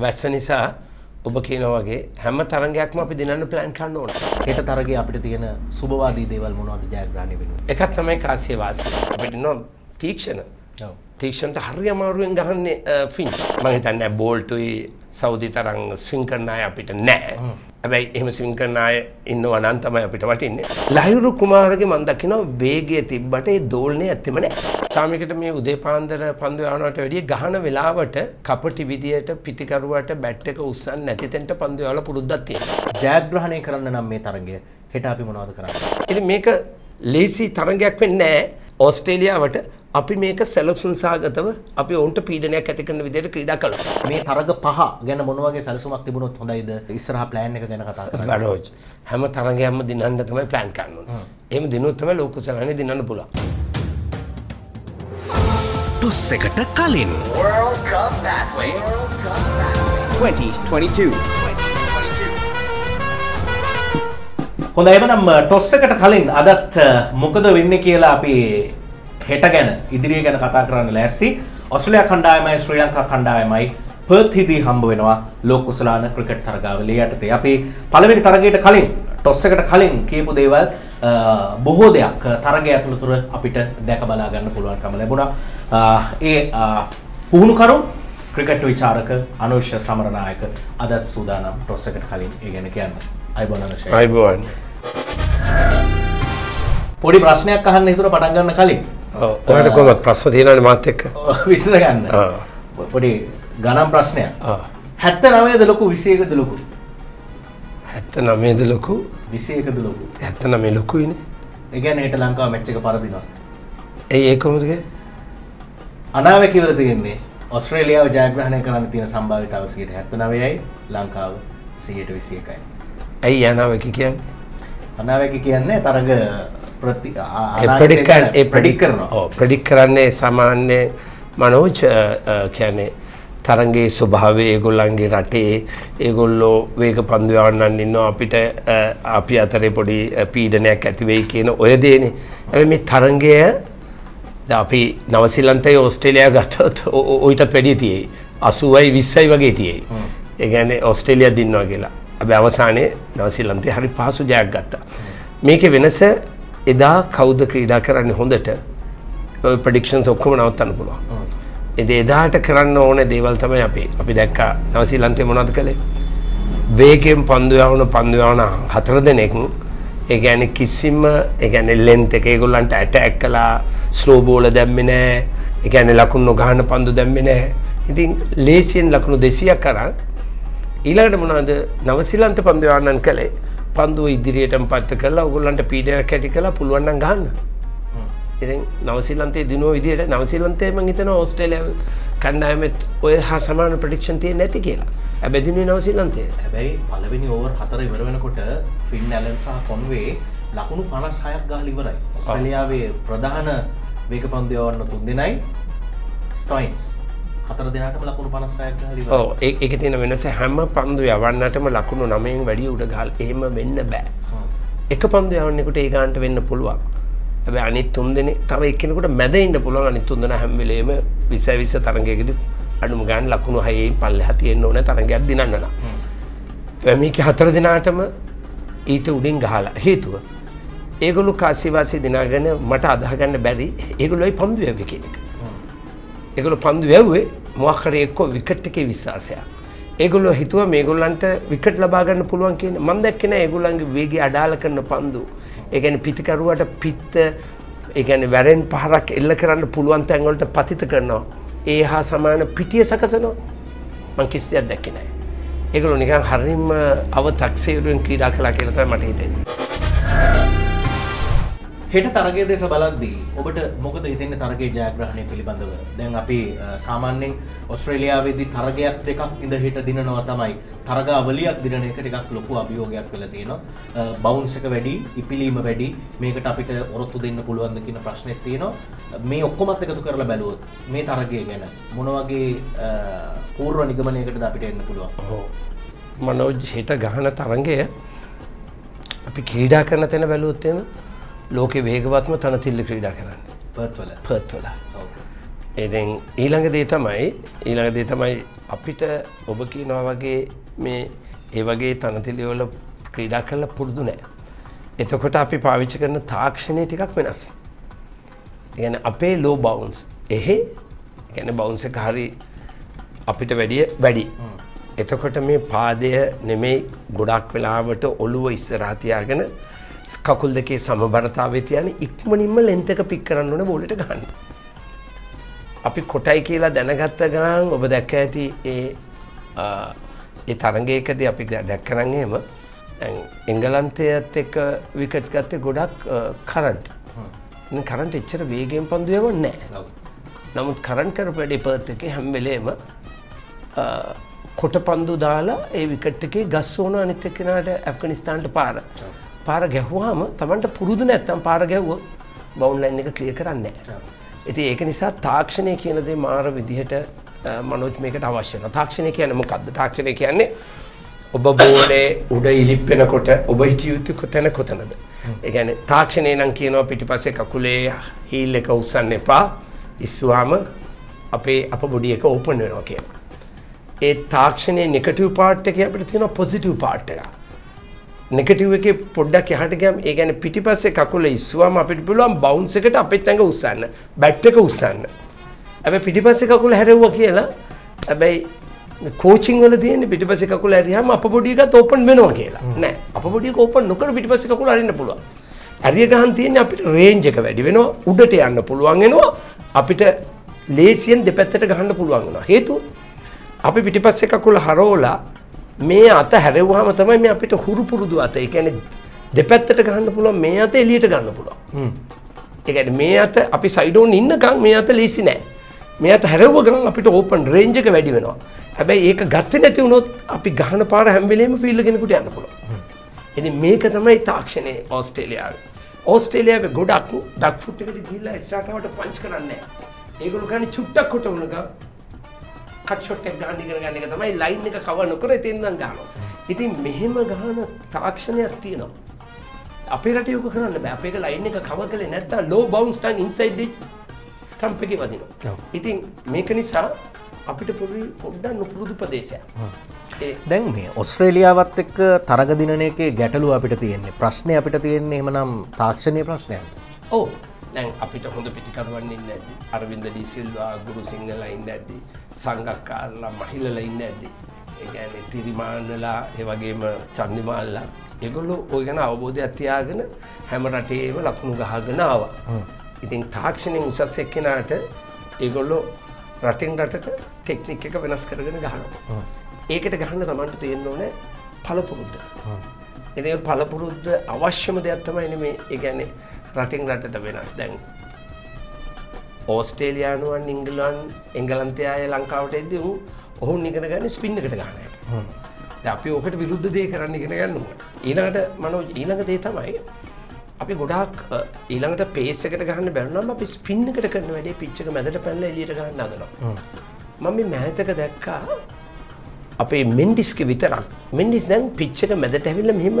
වැස්ස නිසා ඔබ කියන වගේ හැම තරගයක්ම අපි දිනන්න ප්ලෑන් කන්න ඕන. හෙට තරගේ අපිට තියෙන සුභවාදී දේවල් මොනවද ජයග්‍රහණය වෙනුවෙන් එකත් තමයි කාසිය වාසි. අපිට නෝ තීක්ෂණ. ඔව් තීක්ෂණට හරි අමාරුවෙන් ගහන්නේ ෆින්ච්. මම හිතන්නේ බෝල්ටුයි සෞදි තරම් ස්විං කරන අය අපිට නැහැ. හැබැයි එහෙම ස්විං කරන අය ඉන්නවා නම් තමයි අපිට වටින්නේ. ලහිරු කුමාරගේ මම දකිනවා වේගය තිබ්බට දෝලනය ඇත්තෙම නැහැ. සාමිකට මේ උදේ පාන්දර පන්දු යවනවට වැඩිය ගහන වෙලාවට කපටි විදියට පිටිකරුවට බැට් එක උස්සන්න නැති තැනට පන්දු යවලා පුරුද්දක් තියෙනවා. ජයග්‍රහණය කරන්න නම් මේ තරගය හෙට අපි මොනවද කරන්නේ මේක ලේසි තරගයක් වෙන්නේ නැහැ. ඕස්ට්‍රේලියාවට අපි මේක සැලසුම් සහගතව අපි ඔවුන්ට පීඩනයක් ඇති කරන විදිහට ක්‍රීඩා කළා. මේ තරග පහ ගැන මොන වගේ සැලසුමක් තිබුණොත් හොඳයිද ඉස්සරහා ප්ලෑන් එක ගැන කතා කරන්න බඩෝජ් හැම තරගයක්ම දිනන්න තමයි ප්ලෑන් කරන්න ඕනේ. එහෙම දිනුවොත් තමයි ලෝක කුසලානේ දිනන්න පුළුවන්. ටොස් එකට කලින් World Cup Pathway. World Cup Pathway. 2022. හොඳ එමනම් ටොස් එකට කලින් අදත් මොකද වෙන්න කියලා අපි හෙට ගැන ඉදිරිය ගැන කතා කරන්න ලෑස්ති. ඔස්ට්‍රේලියා කණ්ඩායමයි ශ්‍රී ලංකා කණ්ඩායමයි පර්ත්හිදී හම්බ වෙනවා ලෝක කුසලාන ක්‍රිකට් තරගාවලිය යටතේ අපි පළවෙනි තරගයට කලින් ටොස් එකට කලින් කියපු දේවල් අ, බොහෝ දෙයක් තරගය ඇතුළතුර අපිට දැක බලා ගන්න පුළුවන්කම ලැබුණා. අ, ඒ අ, පුහුණුකරු ක්‍රිකට් විචාරක අනුෂ්‍ය සමරනායක අදත් සූදානම් ටොස් එකට කලින් ඒ ගැන කියන්න. අයිබෝන අනුෂය. අයිබෝන්. පොඩි ප්‍රශ්නයක් අහන්න හිතුර පටන් ගන්න කලින් ඔව් ඔයාලට කොහොමද ප්‍රශ්න තියෙනවනේ මාත් එක්ක? විසඳ ගන්න. පොඩි ගණන් ප්‍රශ්නයක් ආ. හැත්ත නවයද ලොකු විසියකද ලොකු 79ද ලොකු විසියකද ලොකු 79 ලොකුයිනේ. ඒගැන හට ලංකාව මෙච්චක පරදිනවා ඒ ඒ කොහොමද කියන්නේ? අනාව කිවර තියෙන්නේ ඔස්ට්‍රේලියාව ජයග්‍රහණය කරන්න තියෙන හැත්ත නවයයි ලංකාව සියට විසිය එකයි ඇයි යනාව එක කියන්නේ? අනාවක කියන්නේ තරග ප්‍රෙඩික් කරනවා ප්‍රෙඩික් කරන්නේ සාමාන්‍ය මනෝජ් කියන්නේ තරගේ ස්වභාවය ඒගොල්ලන්ගේ රටේ ඒගොල්ලෝ වේග පන්දු යවන්නන් ඉන්නවා අපිට අපි අතරේ පොඩි පීඩනයක් ඇති වෙයි කියන ඔය දේනේ. හැබැයි මේ තරගය ද අපි නවසිලන්තයේ ඕස්ට්‍රේලියා ගත්තොත් ඔයිටත් වැඩිය තියෙයි. 80යි 20යි වගේ තියෙයි. ඒ කියන්නේ ඕස්ට්‍රේලියා දින්නවා කියලා. හැබැයි අවසානයේ නවසිලන්තේ හරි පහසු ජයක් ගත්තා. මේකේ වෙනස එදා කවුද ක්‍රීඩා කරන්නේ හොඳට ඔය ප්‍රඩික්ෂන්ස් ඔක්කොම නවත්තන්න පුළුවන්. ඉතින් එදාට කරන්න ඕන දේවල් තමයි අපි අපි දැක්කා නවසීලන්තේ මොනවද කළේ? වේගයෙන් පන්දු යවන පන්දු යවන හතර දෙනෙක් ඒ කියන්නේ කිසිම කියන්නේ ලෙන්ත් එක ඒගොල්ලන්ට ඇටැක් කළා ස්ලෝ බෝල දැම්මේ නැහැ. ඒ කියන්නේ ලකුණු නොගහන පන්දු දැම්මේ නැහැ. ඉතින් ලේසියෙන් ලකුණු 200ක් කරා ඊළඟට මොනවද නවසීලන්ත පන්දු යවන්නන් කළේ? පන්දුව ඉදිරියටම පත්ත කරලා ඔයගොල්ලන්ට පීඩනයක් ඇති කළා පුළුවන් නම් ගහන්න. ඉතින් නවසිලන්තේ දිනුව විදිහට නවසිලන්තේ මං හිතනවා ඕස්ට්‍රේලියාව කණ්ඩායමෙත් ඔය හා සමාන ප්‍රෙඩික්ෂන් තියෙන්නේ නැති කියලා. හැබැයි දිනුවේ නවසිලන්තේ. හැබැයි පළවෙනි ඕවර් හතර ඉවර වෙනකොට ෆින් ඇලන් සහ කොන්වේ ලකුණු 56ක් ගහලා ඉවරයි. ඔස්ට්‍රේලියාවේ ප්‍රධාන වේග පන්දු යවන්න තුන් දෙනයි ස්ටොයින්ස් හතර දෙනාටම ලකුණු 56ක් ගහලා ඉවරයි. ඔව් ඒ- ඒකේ තියෙන වෙනස හැම පන්දු යවන්නටම ලකුණු 9න් වැඩි උඩ ගහලා එහෙම වෙන්න බෑ. එක පන්දු යවන්නෙකුට ඒ ගානට වෙන්න පුළුවන්. හැබැයි අනිත් තුන් දෙනෙක් තව එක්කෙනෙකුට මැද ඉන්න පුළුවන් අනිත් තුන් දෙනා හැම වෙලේම 20 20 තරගයකදී අඩුම ගාන ලකුණු 6න් පල්ලෙහා තියෙන්න ඕනේ තරගයක් දිනන්න නම්. හැබැයි මේකේ හතර දෙනාටම ඊට උඩින් ගහලා හේතුව ඒගොල්ලෝ කාසිවාසී දිනාගෙන මට අදහ ගන්න බැරි ඒගොල්ලෝයි පන්දු යව්වේ කියන එක. ඒගොල්ලෝ පන්දු වැව්වේ මොකක් හරි එක්ක විකට් එකේ විශ්වාසයක්. ඒගොල්ලෝ හිතුවා මේගොල්ලන්ට විකට් ලබා ගන්න පුළුවන් කියන මම දැක්කේ නෑ ඒගොල්ලන්ගේ වේගය අඩාල කරන පන්දු. ඒ කියන්නේ පිටිකරුවට පිත්ත ඒ කියන්නේ වැරෙන් පහරක් එල්ල කරන්න පුළුවන් තැන් වලට පතිත කරනවා. ඒ හා සමාන පිටිය සකසනවා. මං කිසි දෙයක් දැක්කේ නෑ. ඒගොල්ලෝ නිකන් හරියම අවතක්සේරුවෙන් ක්‍රීඩා කළා කියලා තමයි මට හිතෙන්නේ. හෙට තරගය දෙස බලද්දී ඔබට මොකද හිතෙන්නේ තරගයේ ජයග්‍රහණය පිළිබඳව? දැන් අපි අ, සාමාන්‍යයෙන් ඔස්ට්‍රේලියාවේදී තරගයක් දෙකක් ඉඳ හෙට දිනනවා තමයි. තරගාවලියක් දිනන එක ටිකක් ලොකු අභියෝගයක් වෙලා තියෙනවා. බවුන්ස් එක වැඩි ඉපිලීම වැඩි. මේකට අපිට ඔරොත්තු දෙන්න පුළුවන්ද කියන ප්‍රශ්නෙත් තියෙනවා. මේ ඔක්කොමත් එකතු කරලා බැලුවොත් මේ තරගය ගැන මොන වගේ අ, පූර්ව නිගමනයකටද අපිට එන්න පුළුවන්? ඔව්. මනෝජ් හිට ගහන තරගය අපි ක්‍රීඩා කරන තැන බැලුවොත් එහෙම ලෝකේ වේගවත්ම තනතිල්ල ක්‍රීඩා කරන්නේ පර්ත් වල පර්ත් වල. ඔව්. එදෙන් ඊළඟ දේ තමයි ඊළඟ දේ තමයි අපිට ඔබ කියනවා වගේ මේ ඒ වගේ තනතිලිවල ක්‍රීඩා කරලා පුරුදු නෑ. එතකොට අපි පාවිච්චි කරන තාක්ෂණය ටිකක් වෙනස්. ගැන අපේ ලෝ බවන්ස් එහෙ ගැන බවන්ස එක හරි අපිට වැඩිය වැඩි. එතකොට මේ පාදය නෙමෙයි ගොඩක් වෙලාවට ඔළුව ඉස්සරහතියාගෙන කකුල් දෙකේ සමබරතාවය තියන ඉක්මනින්ම ලෙන්තක පික් කරන්න ඕන බෝලට ගන්න. අපි කොටයි කියලා දැනගත්ත ගාන් ඔබ දැක්ක ඇති ඒ ඒ තරගයකද අපි දැක්කරන්ගේම එංගලන්තයත් එක්ක විකට් ගත්තේ ගොඩක් කරන්ට් කරන්ට එච්චර වේගෙන් පන්දුවම නෑ. නමුත් කරන් කරප වැඩි පර්ත් එක හැම්වෙලේම කොට පන්දු දාලා ඒ විකට් එකේ ගස් ඕන අනිත් එක්කෙනාට ඇෆ්ගනිස්ථාන්ට පාර පාර ගැහ්වාම තමන්ට පුරුදු නැත්තම් පාර ගැව්ව බවුන්ලයින් එක ක්ලිය කරන්න ඇති ඒක නිසා තාක්ෂණය කියනදේ මාර විදිහට මනෝජ් මේකට අවශ්‍යන තාක්ෂණය කියන මොකක්ද තාක්ෂණය කියන්නේ ඔබ බෝලේ උඩ ඉලිප්පෙනකොට ඔබ හිටියයුතු කොතැන කොතනද. එකන තාක්ෂණය නම් කියනවා පිටි පසේ කකුලේ හීල් එක උත්සන්න එපා ඉස්වාම අපේ අප බොඩිය එක ඕපන් වෙනවා කියලා. ඒ තාක්ෂණය නෙකටව පාට් එක අපිට තියෙන පොසිටව් පාට් එක. නෙකටව එක පොඩ්ඩක් යහට ගම් ඒ ගැන පිටිපස්සේ කකුල ඉස්වාම අපිට පුළුවන් බවන්ස එකට අපිත් ඇඟ උස්සන්න බැට් එක උස්සන්න. ඇබ පිටිපස්සේ කකුල හැරව්ව කියලා ඇබැයි කෝචිං වල තියෙන පිටිපස්සේ කකුල ඇරියාම අප බොඩි එකත් ඕපන් වෙනවා කියලා නෑ අප බොඩි එක ඕපන් නොකර පිටිපස්සේ කකුල අරින්න පුළුවන්. ඇරිය ගහන් තියෙන්නේ අපිට රේන්ජ් එක වැඩි වෙනවා උඩට යන්න පුළුවන් වෙනවා අපිට ලේසියෙන් දෙපැත්තට ගහන්න පුළුවන් වෙනවා. හේතුව අපි පිටිපස්සේ කකුල හරෝලා මේ අත හැරෙව්වහම තමයි මේ අපිට හුරු පුරුදු අත. ඒ කියන්නේ දෙපැත්තට ගහන්න පුළුවන් මේ අත එළියට ගන්න පුළුවන්. ඒ මේ අත අපි සයිඩ් ඔන් ඉන්නකම් මේ අත ලීසි නෑ. මේ අත හැරෙව්ව ගමන් අපිට ඕපන් රේන්ජ් එක වැඩි වෙනවා. හැබැයි ඒක ගත්තේ නැති වුණොත් අපි ගහන පාර හැම වෙලේම ෆීල්ඩ් කෙනෙකුට යන්න පුළුවන්. ඉතින් මේක තමයි තාක්ෂණයේ ඕස්ට්‍රේලියාවේ. ඕස්ට්‍රේලියාවේ ගොඩක් ඩක් ෆුට් එකට ගිහිල්ලා ස්ටාර්ට් පංච් කරන්නේ නැහැ. ඒගොල්ලෝ කන්නේ චුට්ටක් කොට වුණා කට් ෂොට් එක ගන්න ඉගෙන ගන්න එක තමයි ලයින් එක කවර් නොකර එතෙන් නම් ගහනවා. ඉතින් මෙහෙම ගහන තාක්ෂණයක් තියෙනවා. අපේ රටේ යෝග කරන්න බෑ. අපේ ලයින් එක කවර් කළේ නැත්නම් low bounce turn inside stump එකේ වදිනවා. ඉතින් මේක නිසා අපිට පොඩි පොඩ්ඩක් නුපුරුදු ප්‍රදේශයක්. දැන් මේ ඔස්ට්‍රේලියාවත් එක්ක තරගදිනන එකේ ගැටලු අපිට තියෙන්නේ ප්‍රශ්නය අපිට තියෙන්නේ එමනම් තාක්ෂණය ප්‍රශ්නයක්. ඕ දැන් අපිට හොඳ පිටිකරුවන් ඉන්න ඇද්දි අරවින්ද ඩිසිල්වා ගුරු සිංහල ඉන්න ඇද්දි සංගක්කාරලා මහිලල ඉන්න ඇද්දි ඒ කියන්නේ තිරිමාන්නලා ඒ වගේම චන්දිමාල්ලා. ඒගොල්ලෝ ওই ගැන අවබෝධයක් තියාගෙන හැම රටේම ලකුණු ගහගෙන ආවා. ඉතින් තාක්ෂණයෙන් උසස් එක්කෙනාට ඒගොල්ලෝ රටින් රටට ටෙක්නික් එක වෙනස් කරගෙන ගහනවා. ඒකට ගහන්න තමන්ට තියෙන්න ඕනේ පළපුරුද්ද. ඉතින් පළපුරුද්ද අවශ්‍යම දෙයක් තමයි නෙමේ. ඒ කියන්නේ රටින් රටට වෙනස්. දැන් ඕස්ටේලයානුවන් ඉංගලන් එංගලන්තයාය ලංකාවට එද වූ ඔහු නිගෙන ගන්න ස්පින්න එකට ගන්නට අපි ඕකට විරුද්ධ දේ කරන්න ඉගෙන ගන්නවා ඊළඟට මනෝ ඊළඟ දේ තමයි අපි ගොඩක් ඊළඟට පේසකට ගන්න බැරුනම් අපි ස්පින්න එකට කරන වැඩේ පිච්චක මැදට පැල්ල එලියට ගන්න අදනවා මම මෑතක දැක්කා. අපේ මෙන්ඩිස්ක විතරක්. මෙන්ඩිස් දැන් පිච්චක මැදට ඇවිල්ල මෙහෙම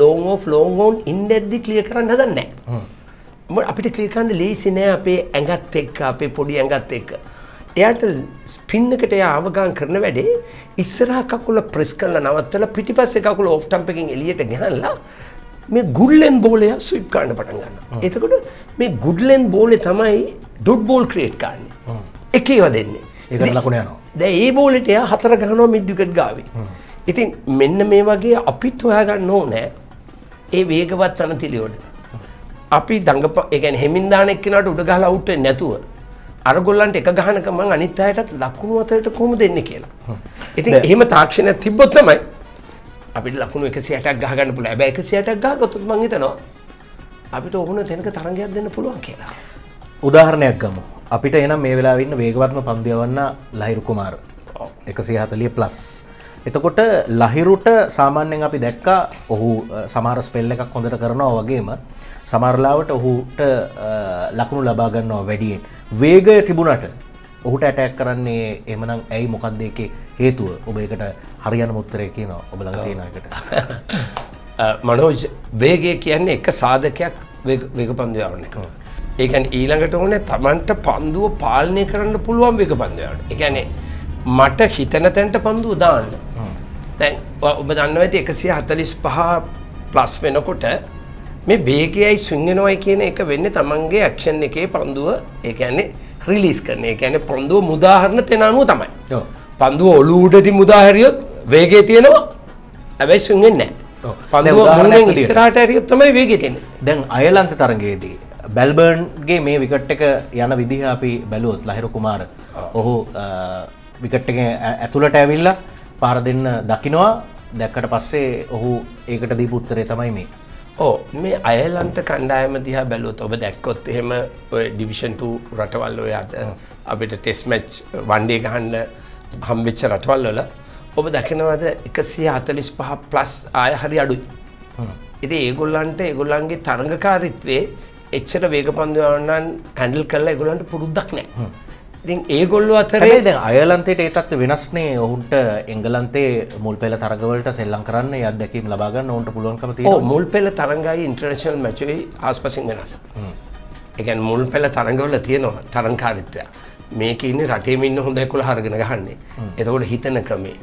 ලෝංෝ ෆ්ලෝංෝන් ඉන්ඩැද්දි කලිය කරන්න හදන්න අපිට කලිකන්න ලේසි නෑ අපේ ඇඟත් එක්ක අපේ පොඩි ඇඟත් එක්ක. එයාට ස්පින්නකට එයා ආවගාන් කරන වැඩේ ඉස්සරහ කකුල ප්‍රෙස් කරල නවත්තල පිටිපස්සේ කකුල ඔෆ්ටම්පකින් එලියට ගහල්ලා මේ ගුල්ලෙන් බෝලය ස්විප් කාන්න පටන් ගන්න එතකොට මේ ගුඩ්ලෙන් බෝලෙ තමයි ඩොඩ් බෝල් ක්‍රේට් කාන්නේ එකේව දෙන්නේ. ඒක ලකුණ යනවා. දැ ඒ බෝලට එයා හතර ගහනවා මිඩ්ඩිකට් ගාවි. ඉතින් මෙන්න මේ වගේ අපිත් හොයාගන්න ඕ නෑ ඒ වේගවත් වන තිලියෝට අපි දඟප එකන් හෙමින්දානෙක්කනට උඩ ගහලා අවුට්ට නැතුව අරගොල්ලන්ට එක ගහනකම අනිත් අයටත් ලකුණු අතරට කොම දෙන්න කියලා. ඉතින් එහෙම තාක්ෂණයක් තිබ්බොත් තමයි අපිට ලකුණු එකසි අටක් ගහගන්න පුළුවන්. හැබැයි එකසි අටක් ගහගත්තොත් මං හිතනවා අපිට ඕන තැනක තරගයක් දෙන්න පුළුවන් කියලා. උදාහරණයක් ගමු. අපිට එනම් මේ වෙලා ඉන්න වේගවත්ම පන්දියවන්න ලහිරු කුමාර එකසිය හතලිය ප්ලස්. එතකොට ලහිරුට සාමාන්‍යයෙන් අපි දැක්කා ඔහු සමාර ස්පෙල්ල එකක් හොඳට කරනවා වගේම සමරලාවට ඔහුට ලකුණු ලබාගන්නවා වැඩියෙන්. වේගය තිබුණට ඔහුට ඇටැක් කරන්නේ එමනම් ඇයි මොකක්ද එක හේතුව ඔබ එකට හරියන මුත්තරය කියනවා ඔබ ලඟතිනකට. මනෝජ් වේගය කියන්නේ එක සාධකයක් වේග පන්දයාවන එක. ඒකන් ඊළඟට ඕන තමන්ට පන්දුව පාලනය කරන්න පුළුවන් වේග පන්දයාට එකනේ මට හිතන තැන්ට පන්දුව දාන්න. දැන් ඔබ දන්න ඇති එකසිය හතලිස් පහ ප්ලස් වෙනකොට මේ වේගයයි ස්විංගෙනවයි කියන එක වෙන්න තමන්ගේ ඇක්ෂන් එකේ පන්දුව ඒඇන්නේ රිලිස් කරන එකැන පොන්දුව මුදාහරණ තෙනනුව තමයි. පන්දුව ඔලූඩටි මුදාහැරියොත් වේගේ තියෙනවා. ඇබැයි ස්විංගෙන් නෑ. ඉස්රාට ඇරියොත් තමයි වේගේ තියෙන දැන් අයලන්ත තරගයේදී බැල්බර්න්ගේ මේ විකට් එක යන විදිහ අපි බැලුවොත් ලහිරු කුමාර ඔහු විකට් එක ඇතුළට ඇවිල්ලා පාර දෙන්න දකිනවා. දැක්කට පස්සේ ඔහු ඒකට දී පුත්තරය තමයි මේ. ඕ මේ අයලන්ත කණ්ඩායම දිහා බැලුවොත් ඔබ දැක්කොත් එහෙම ඩිවිෂන්ට රටවල් ඔය අද අපිට ටෙස් මැච් වන්ඩේ ගහන්න හම්වෙච්ච රටවල් වල ඔබ දකිනවද එකසිය හතලිස් පහ ප්ලස් ආය හරි අඩුයි. ඉති ඒගොල්ලන්ට ඒගොල්ලන්ගේ තරඟකාරිත්වේ එච්චර වේගපන්දවන්නන් හැඩල් කරලා එගොලන්ට පුරුද්දක් නෑ ඉතින් ඒගොල්ලු අතරේ දැන් අයලන්තයට ඒතත්ව වෙනස්නේ. ඔහුන්ට එංගලන්තේ මුල් පෙළ තරගවලට සෙල්ලම් කරන්න ඒ අත්දැකීම් ලබාගන්න ඔවුන්ට පුළුවන්කම මුල් පෙළ තරංගයි ඉන්ටර්නශල් මැචුයි ආස්පසින් වෙනස්. එකන් මුල් පෙළ තරඟවල තියෙනවා තරංකාරිත්වය. මේක ඉන්න රටේමින්න හොඳ කොළ හරගෙන ගහන්නේ. එතකොට හිතන ක්‍රමේ.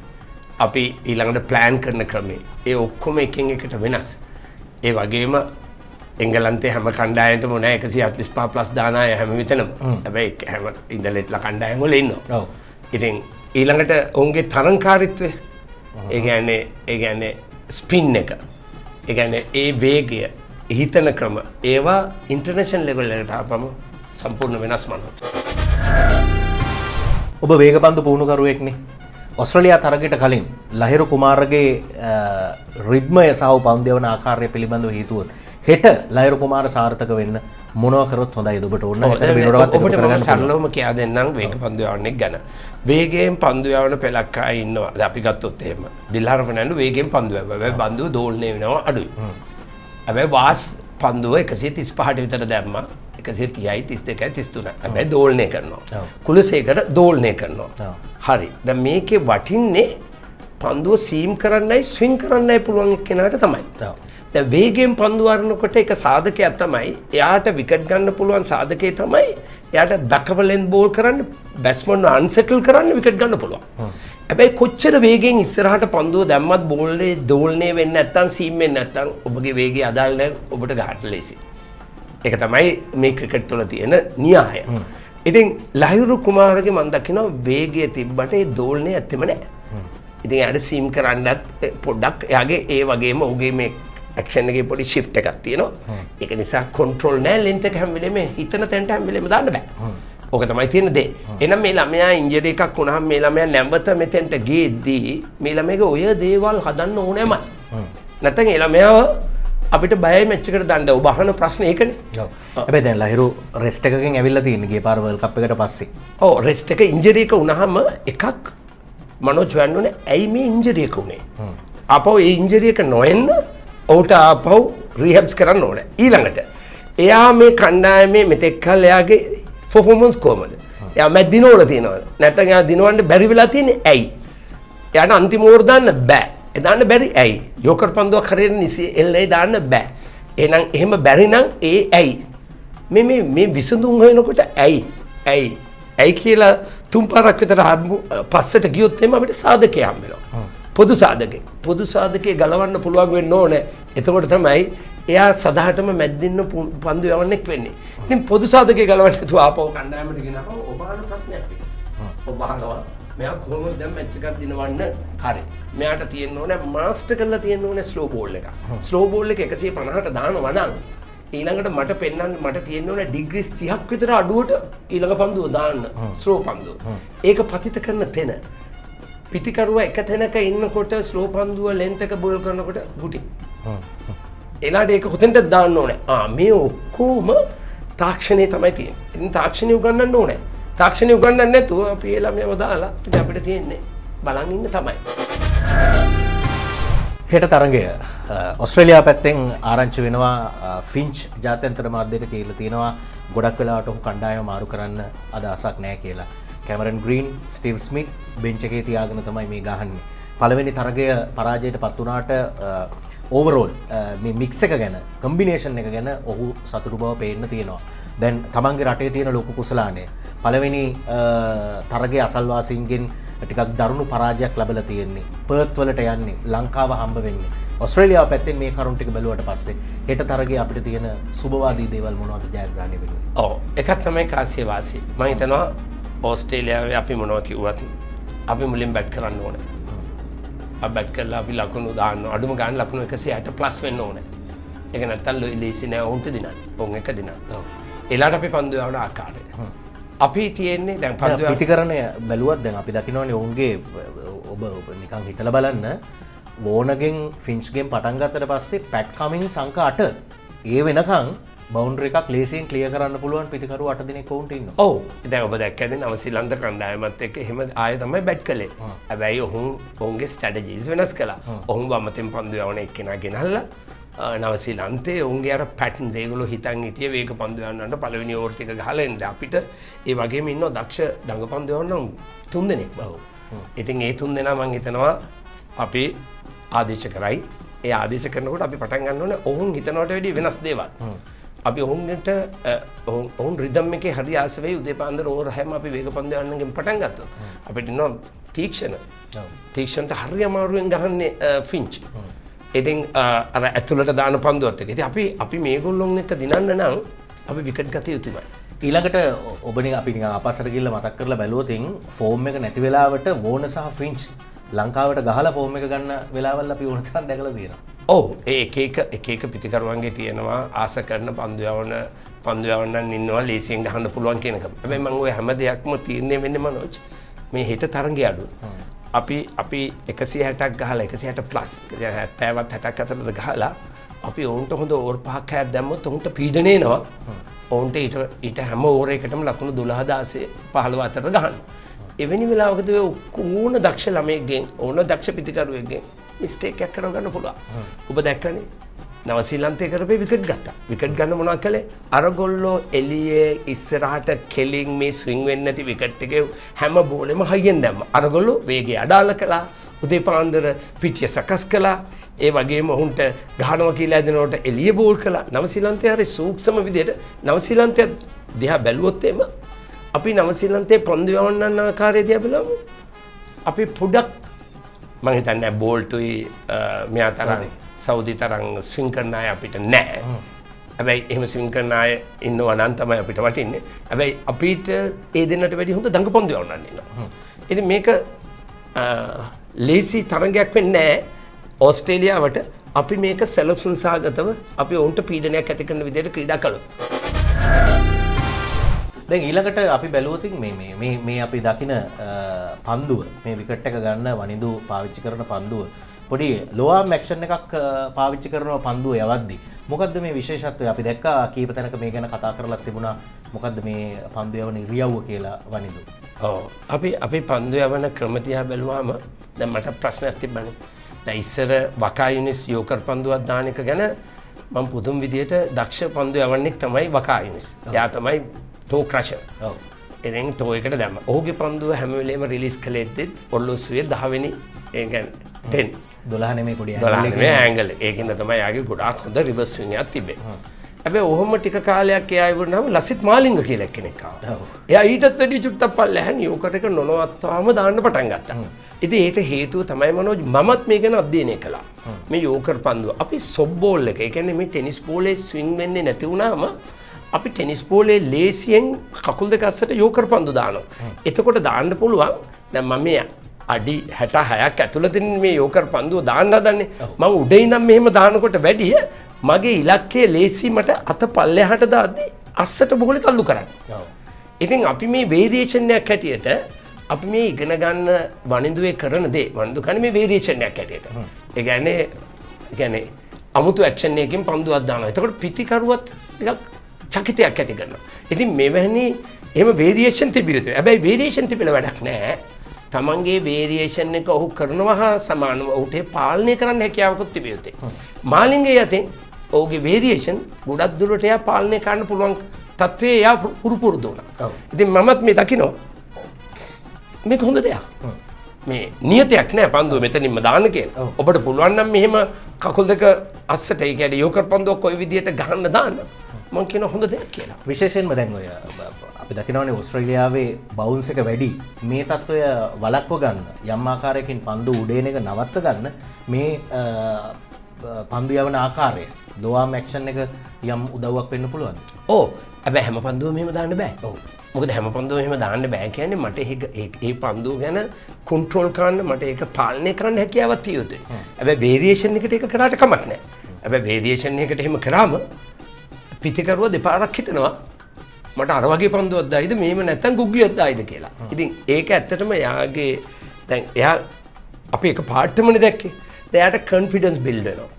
අපි ඊළඟට ප්ලෑන් කරන ක්‍රමේ. ඒ ඔක්කොම එකින් එකට වෙනස්. ඒ වගේම එංගලන්තේ හැම කණ්ඩායට මොන එකසි අත්ලිස් පා ප්ලස් දානය හැම. විතනම් ඇබැයි හැම ඉඳලෙත්ල කණ්ඩායමල ඉන්න. ඉතින් ඊළඟට ඔවුන්ගේ තරංකාරිත්වය. ඒගැන්නේ ඒගැන්නේ ස්පින් එක. ඒගැන ඒ වේගය හිතන ක්‍රම ඒවා ඉන්ටර්නේෂන් ලෙගොල්ලට අපම සම්පූර්ණ වෙනස් මනොත් ඔබ වේගපන්දු පුහුණුකරුවෙක්නේ. ඔස්ට්‍රලයා තරගට කලින් ලහිරු කුමාරගේ රිද්මය සහ පන්දයවන ආකාරය පිළිබඳව හිතුවොත් හෙට ලයිරු කුමාර සාර්ථක වෙන්න මොනවකරොත් හොඳයි. දුබට ඔන්න ඔබට මම සරලවම කියා දෙන්නම් වේග පන්දුවන්නෙක් ගැන. වේගයෙන් පන්දුවවන පෙලක්කා ඉන්නවා. ද අපි ගත්තොත් එහෙම. බිල්හරප නැඩු වේගෙන් පන්දුව වැ බන්දුව දෝල්නය වෙනවා අඩුයි. ඇබැයි වාස් පන්දුව එකසේ තිස් පහට විතර දැම්ම. එකසේ තියයි තිස් දෙකයි තිස්තුන ඇබැයි දෝල්නය කරනවා. කුලසේකට දෝල්නය කරනවා. හරි. ද මේකේ වටින්නේ පන්දුව සීම් කරන්නයි ස්විං කරන්නයි පුළුවන් කෙනට තමයි වේගෙන් පන්දුවරනකොට එක සාධකයක් තමයි. එයාට විකට් ගන්න පුළුවන් සාධකය තමයි. එයාට බැකවලෙන් බෝල් කරන්න බැස්මොන්න අන්සෙටල් කරන්න විකට් ගන්න පුළුවන්. හැබැයි කොච්චර වේගෙන් ඉස්සරහට පන්දුව දැම්මත් බෝල්ලේ දෝල්නය වෙන්න ඇත්තන් සීමෙන් නැත්තං ඔබගේ වේගේ අදාල්න ඔබට ගහට ලෙසි. එක තමයි මේ ක්‍රිකට් තුළ තියෙන න්‍යාය. ඉතින් ලහිරු කුමාරගේ මන්දකින වේගය තිබ්බට දෝල්නය ඇත්තෙම නෑ ඉතින් අයට සීම් කරන්නත් පොඩ්ඩක් එයාගේ ඒ වගේම ඔගේ මේ ක්ෂණගේ පොඩි ශිප් එකක් තියෙනවා. එක නිසා කොන්ට්‍රෝල් නෑ ලෙන්තක හැම්විලම හිතන තැන්ට හැම්විලම දාන්න බෑ. ඕක තමයි තියෙන දේ. එනම් මේ ළමයා ඉංජර එකක් වුණහම් මේ ළමයා නැවත මෙතැන්ට ගේද්දී මේ ළමයක ඔය දේවල් හදන්න ඕනෑමයි. නැතන් එළමයාව අපිට බය මෙච්චකට දන්න ඔබහන ප්‍රශ්න ඒකන. ඇබැ දැන් ලහිරු රෙස්ට එකකින් ඇවිල්ල තියන්නගේ පාරවල් කප් එකට පස්සේ. ඕ රෙස්ට එක ඉංජරීක වුණහම එකක් මනෝජයන්නුන ඇයි මේ ඉංජරියක වුණේ අපව ඒ ඉංජරියක නොෙන්න ඔවුට ආපව් රීහැබ්ස් කරන්න ඕන. ඊළඟට එයා මේ කණ්ඩායමේ මෙතෙක් කල් එයාගේ ෆොහොමන්ස් කෝමද ය මැද්දිනෝල තියෙනවද? නැත යා දිනුවන්ට බැරිවෙලා තියෙන ඇයි? යට අන්තිමෝර්ධන්න බෑ. එදාන්න බැරි ඇයි? යෝකර් පන්දුව කරෙන නිසි එල්ලේ දාන්න බෑ. එනම් එහෙම බැරිනම් ඒ ඇයි? මෙ මේ විසඳුම් හොයනකොට ඇයි? ඇයි? ඇයි කියලා තුම් පරක් විතර හත්මු පස්සට ගියොත්තෙම අපට සාධකය හම්බෙනවා පොදු සාධක පොදු සාධකය ගලවන්න පුළුවන් වෙන්න ඕන. එතකොට තමයි එයා සදහටම මැද්දින්න පන්දු යවන්නෙක් වෙන්නේ. ඉතින් පොදු සාධකය ගලවන්න තු ආපව කණ්ඩායමට ගෙන ඔබාන ප්‍රශ්නයක් ඔබානවා මෙයා කොහොම දැම් මච්චකක් දිනවන්න? හරි. මෙයාට තියෙන්න්න ඕන මාස්ට කරලා තියෙන්න්න ඕන ස්ලෝ බෝල් එක ස්ලෝ බෝල් එක එකසේ පණහට දාන වනන් ඊළඟට මට පෙන්න්න මට තියෙන්න්න ඕන ඩිග්‍රිස් තියක් විතර අඩුවට ඊළඟ පන්දුව දාන්න ස්ලෝ පන්දුව. ඒක පතිත කරන තෙන පිටිකරුව එක තැනක ඉන්නකොට ස්ලෝ පන්දුව ලෙන්තක බොල් කරනකොට ගුටි. එලාට ඒක හොතෙන්ට දාන්න ඕන. මේ ඔක්කෝම තාක්ෂණය තමයි තිය ඉතින් තාක්ෂණය උගන්නන්න ඕනෑ. තාක්ෂණය උගන්නන්න නැතුව අපි ළමය දාලා අපිට තියෙන්නේ බලඟඉන්න තමයි. හෙට තරගය ඔස්ට්‍රලයා පැත්තෙන් ආරංචි වෙනවා ෆිංච් ජාතන්තර මාධ්‍යයට කියල තියෙනවා. ගොඩක් වෙලාට ඔහු කණ්ඩායම මාරු කරන්න අදසක් නෑ කියලා. කැමරන් ග්‍රීන් ස්ටීව් ස්මිත් බෙංචකේ තියාගෙන තමයි මේ ගහන්නේ. පළවෙනි තරගය පරාජයට පත්වනාට ඕවරෝල් මේ මික්ස එක ගැන කම්බිනේෂන් එක ගැන ඔහු සතුරු බව පේන්න තියෙනවා. දැන් තමන්ගේ රටේ තියෙන ලොකු කුසලානේ. පළවෙනි තරගේ අසල්වාසින්ගෙන් ටිකක් දරුණු පරාජයක් ලබල තියෙන්නේ. පර්ත්වලට යන්නේ ලංකාව හම්බ වෙන්නේ. ඔස්ට්‍රේලියාව පැත්තේ මේ කරුන්ටික බැලුවට පස්සේ හෙට තරගේ අපිට තියෙන සුභවාදී දේවල් මොනවද ජයග්‍රහණය වෙන්නේ? ඕ එකත් තමයි කාසිය වාසි. ඕස්ට්‍රේලියාවේ අපි මොනවා කිව්වත් අපි මුලින් බැට් කරන්න ඕන. බැට් කරලා අපි ලකුණු දාන්න අඩුම ගාන ලකුණු එකසේ ඇයට ප්ලස් වෙන්න ඕන. එක නැත්තල් ලේසි නෑ ඔවුන්ට දිනන්න. ඔවුන් එක දිනන්න. එලාට අපි පන්දුවවන ආකාරය. අපි තියෙන්නේ දැන් පන්දුව පිති කරණය බැලුවත් දැන් අපි දකිනවන ඔවුන්ගේ ඔබ නිකං හිතල බලන්න. වෝනගෙන් ෆින්ස්ගෙන් පටන්ගත්තට පස්සේ පැට් කමින් සංක අට ඒ වෙනකං බෞන්ඩ එකක් ලේසින් කලිය කරන්න පුළුවන් පිතිකරු අට දෙනෙ කවුන්ටන්න ඔව. දැ ඔබ දැක්කද නවසිලන්ත කණ්ඩායමත් එක එහෙම ආය තමයි බැට් කළේ. ඇබැයි ඔහුන් ඔවුන්ගේ ස්ටඩජීස් වෙනස් කලා ඔහුන් බමතෙන් පන්දු යවන එක්කෙන ගෙනල්ල නවසිලන්තේ ඔුන්ගේ අර පැටන් දේගල හිතන් ඉතිය වේක පන්දුවන්නට පලවෙනි ෝර්තික හලෙන්ට අපිට ඒ වගේ ඉන්න දක්ෂ දඟ පන්දුවන්නම් තුන් දෙනෙක්. බව ඉතින් ඒ තුන් දෙනා මං හිතනවා අපි ආදේශ කරයි. ඒ ආදේශ කරනකොට අපි පටන් ගන්නවන ඔවුන් හිතනවට වැඩි වෙනස් දේවල් අපි ඔවුන්ට ඔවුන් රිදම් එක හරි ආසවේ උදේ පාන්දර ඕර හැම අපි වේග පන්දයන්නගෙන් පටන් ගත්ත අපිට නො තීක්ෂණ. තීක්ෂණට හරි අමාරුවෙන් ගහන්නේ ෆිංච් ඉතින් අර ඇතුළට දාන පන්දුවත්තක ති අපි අපි මේගොල්ලොන් එක දිනන්න නම් අපි විකට ගත යුතුමයි. ඊළඟට ඔබනි අපි අපසරගිල්ල මතක් කරලා බැලුවතින් ෆෝර්ම් එක නැති වෙලාවට වෝන සහ ෆිංච් ලංකාවට ගහල ෆෝර්ම එක ගන්න වෙලාවල් අපි ඕනතරන් දැකල තියෙන ඕ ඒ ඒක එකක පිතිකරුවන්ගේ තියෙනවා ආස කරන පන්දුවවන පන්දුවවන්න ඉන්නවා ලේසියෙන් ගහන්න පුළුවන් කියනක ඇැයි මංගුව හැම දෙයක්ම තීරණය වෙන්න මනෝච් මේ හිත තරග අඩු අපි අපි එකසි හැටක් ගහලා එකසි හට ප්ලස් හැත්තෑවත් හැටක් අතරද ගහලා අපි ඔවුන්ට හොඳ ඕර් පහක් හැත් දැම්මත් ඔහුන්ට පීඩනයනවා ඔවුන්ට ඊට ඊට හැම ඕරයකටම ලකුණු දුළහදාසේ පහළව අතර ගහන්න එවැනි වෙලාවකද ඕන දක්ෂ ළමයගෙන් ඕන දක්ෂ පිතිකරුවගෙන් මිස්ටේකයක් කරගන්න පුළුව ඔබ දැක්කනේ? නවසිලන්තය කරපේ විකට් ගත්තා. විකට් ගන්න මොනා කළේ? අරගොල්ලෝ එලියේ ඉස්සරහට කෙලින් මේ ස්විං වෙන්න ඇති විකට් එක හැම බෝලෙම හයියෙන් දැම්ම. අරගොල්ලු වේගේ අඩාල කලා උදේ පාන්දර පිටිය සකස් කලා ඒ වගේ මොහුන්ට ගානව කියලා ඇදනවට එලිය බෝල් කලා නවසිලන්තය හරි සූක්ෂම විදියට නවසිලන්තය දෙහා බැලුවොත්තේම අපි නවසිලන්තේ පොන්දුවවන්නන්න ආකාරය දිය බලමු. අපි පුඩක් මහිතන්න බෝල්ටුයි මෙයා තරන්න සෞදි. තරං ස්විං කරනාය අපිට නෑ ඇබැයි එහම ස්විං කරනාය ඉන්න අනන්තමයි අපිට වටින්නේ. ඇබැයි අපිට ඒ දෙන්නට වැඩි හොඳ දඟ පොන්දුවන්නන්න එති මේක ලේසි තරගයක් වෙන්න නෑ ඕස්ට්‍රේලියාවට අපි මේක සැලප්සුන් සාගතව අපි ඔවුන්ට පීඩනයක් ඇති කරන විදියට ක්‍රඩා කළු. දැන් ඊළඟට අපි බැලුවතින් මේ මේ අපි දකින පන්දුව මේ විකට් එක ගන්න වනිදු පාවිච්චි කරන පන්දුව. පොඩි ලෝවා මැක්ෂන් එකක් පාවිච්චි කරනවා පන්දුව යවද්දි මොකක්ද මේ විශේෂත්වය? අපි දැක්ක කීප තැනක මේ ගැන කතා කරලත් තිබුණා. මොකක්ද මේ පන්දුවවන රියව්ව කියලා වනිදු? ඕ අපි අපි පන්දු යවන ක්‍රමතියා බැලවාම දැ මට ප්‍රශ්නයක් තිබන ඉස්සර වකා යුනිස් යෝකර් පන්දුවත් දානක ගැන මං පුදුම් විදියට දක්ෂ පන්දු යවන්නෙක් තමයි වකා යුනිස්. යා තමයි තෝ ක්‍රශ එරෙන් තෝයකට දැම ඕගේ පන්දුව හැමවෙලේම රිලිස් කළෙත්තෙත් ඔල්ලොස්වේ දහවෙනි ඒගැන් තෙන් දොලානේ ඇංගල ඒකන්න තමයි යාගේ ගොඩාක් හොඳ රිවස්විනියක් තිබේ ඇබේ ඔහොම ටික කාලයක් එයායවරනම ලසිත් මාලිංග කියලක් කෙනෙක්කා එය ඊටත් වැඩි චුට්ට පල් ලැහැන් යෝකටක නොනවත්වාම දාන්න පටන් ගත්තා. ඉති ඒට හේතුව තමයි මනෝජ් මත් මේ ගැන අධ්‍යයනය කලා මේ යෝකර් පන්දුව. අපි සොබ්බෝල්ල එක එකැන මේ ටෙනිස් පෝලේ ස්විං වෙන්නේ නැතිවුණාම අපි ටෙනිස් පෝලේ ලේසියෙන් කකුල් දෙකස්සට යෝකර් පන්දු දානවා. එතකොට දාන්න පුළුවන් දැ මම අඩි හැට හයක් ඇතුළතින් මේ යෝකර් පන්දුව දාන්න දන්නේ මං උඩයි නම් මෙහෙම දානකොට වැඩිය මගේ ඉලක්කේ ලේසිීමට අත පල්ලෙහට දාද්දි අස්සට බොහොලි තල්ලු කරන්න. ඉතින් අපි මේ වේදේශනයක් හැටියට අපි මේ ඉගෙන ගන්න වනිදුවේ කරන දේ වන්දු කන මේ වේදේශනයක් හැටියට. ඒගැනේ ගැනේ අමුතු ඇක්ෂණයකින් පන්දුවත් දාන එතකොට පිතිකරුවත් එකක් චකිතයක් ඇති කරන්න. ඉතින් මෙවැනි එම වේරියේෂන් තිබියුතු ඇබැයි වේරේෂන් තිබෙන වැඩක් නෑ තමන්ගේ වේරියේෂන් එක ඔහු කරනවා හා සමානව ඔහුටේ පාලනය කරන්න හැකියාවකුත් තිබියුතේ. මාලින්ගේ යතින් ඕගේ වේරියේෂන් ගොඩක් දුරට එයා පාලනය කරන්න පුළුවන් තත්ත්වය එයා පුරුපුරුදු වුණ. ඉතින් මමත් මේ දකිනෝ මේ හොඳ දෙයක්. මේ නියතයක් නෑ පන්දුව මෙතනින්ම දාන කියන. ඔබට පුළුවන්නම් මෙහෙම කකුල් දෙක අස්සට ඒ කියන්නේ යෝකර් පන්දුවක් කොයි විදිහට ගහන්න දාන්න මං කියන හොඳ දෙයක් කියලා. විශේෂයෙන්ම දැන් ඔය අපි දකිනවනේ ඔස්ට්‍රේලියාවේ බවුන්ස එක වැඩි. මේ තත්ත්වය වලක්ව ගන්න යම් ආකාරයකින් පන්දු උඩේන එක නවත්ත ගන්න මේ පන්දු යවන ආකාරය. ලොවා මැක්ෂන් එක යම් උදව්වක් වෙන්න පුළුවන් ඕ ඇබැ හැම පන්දුව මෙම දාන්න බෑ. ඔව්. මොකද හැම පන්දුව මෙම දාන්න බෑ කියන්නේ මට ඒ- පන්දුව ගැන කොන්ට්‍රෝල් කරන්න මට ඒක පාලනය කරන්න හැකියාවත් තියයුතුයි ඇබ වේරියේෂන් එකට එක කරට කමක් නෑ. ඇබ වේරියේෂන් එකට එහෙම කරාම පිතිකරුව දෙපාරක් හිතනවා. මට අරවගේ පන්දුවත් අයිද මේම නැත්තන් ගුග්ලියත් අයිද කියලා. ඉතින් ඒක ඇත්තටම යාගේ දැන් එයා අපි එක පාට්ටමන දැක්කේ. දෙයට කන්ෆිඩන්ස් බිල්ඩනවා